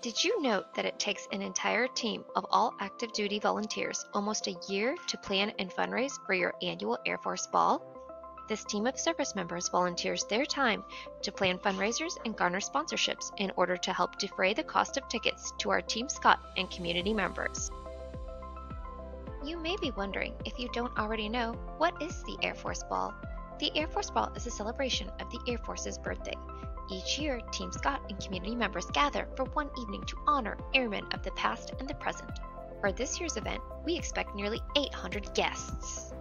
Did you note that it takes an entire team of all active duty volunteers almost a year to plan and fundraise for your annual Air Force Ball? This team of service members volunteers their time to plan fundraisers and garner sponsorships in order to help defray the cost of tickets to our Team Scott and community members. You may be wondering, if you don't already know, what is the Air Force Ball? The Air Force Ball is a celebration of the Air Force's birthday. Each year, Team Scott and community members gather for one evening to honor airmen of the past and the present. For this year's event, we expect nearly 800 guests.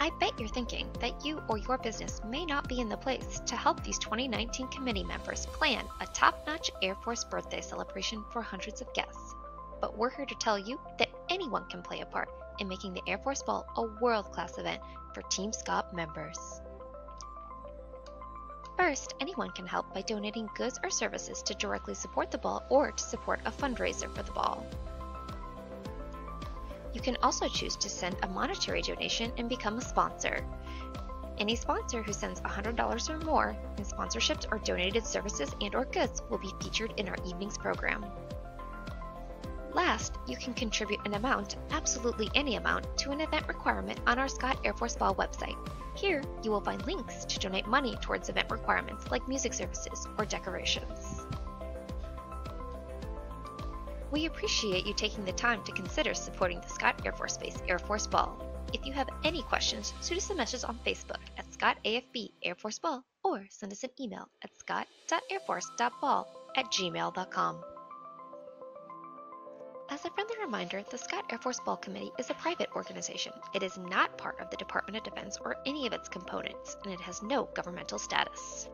I bet you're thinking that you or your business may not be in the place to help these 2019 committee members plan a top notch Air Force birthday celebration for hundreds of guests. But we're here to tell you that anyone can play a part in making the Air Force Ball a world class event for Team Scott members. First, anyone can help by donating goods or services to directly support the ball or to support a fundraiser for the ball. You can also choose to send a monetary donation and become a sponsor. Any sponsor who sends $100 or more in sponsorships or donated services and or goods will be featured in our evening's program. Last, you can contribute an amount, absolutely any amount, to an event requirement on our Scott Air Force Ball website. Here, you will find links to donate money towards event requirements like music services or decorations. We appreciate you taking the time to consider supporting the Scott Air Force Base Air Force Ball. If you have any questions, shoot us a message on Facebook at Scott AFB Air Force Ball or send us an email at scott.airforce.ball at gmail.com. As a friendly reminder, the Scott Air Force Ball Committee is a private organization. It is not part of the Department of Defense or any of its components, and it has no governmental status.